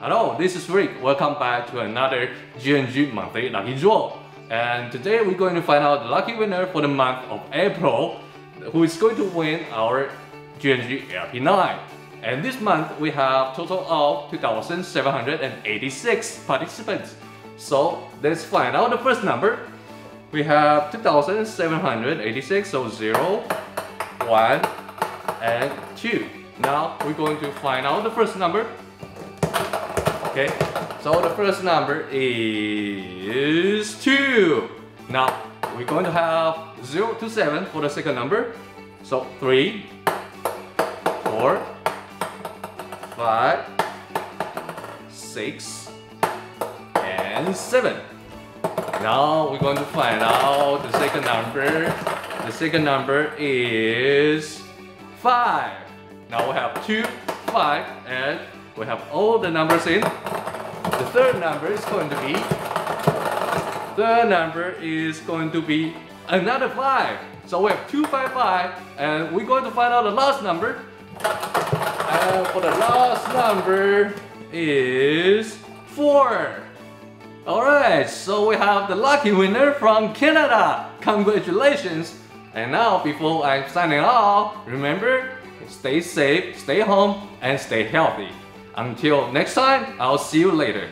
Hello, this is Rick. Welcome back to another G&G monthly lucky draw. And today we're going to find out the lucky winner for the month of April, who is going to win our G&G LP9. And this month we have total of 2,786 participants. So let's find out the first number. We have 2,786, so 0, 1, and 2. Now we're going to find out the first number. Okay, so the first number is 2. Now we're going to have 0 to 7 for the second number. So 3, 4, 5, 6, and 7. Now we're going to find out the second number. The second number is 5. Now we have 2, 5, and we have all the numbers in. The third number is going to be third number is going to be another 5. So we have 255 and we're going to find out the last number. And for the last number is 4. Alright, so we have the lucky winner from Canada. Congratulations! And now, before I'm signing off, remember, stay safe, stay home, and stay healthy. Until next time, I'll see you later.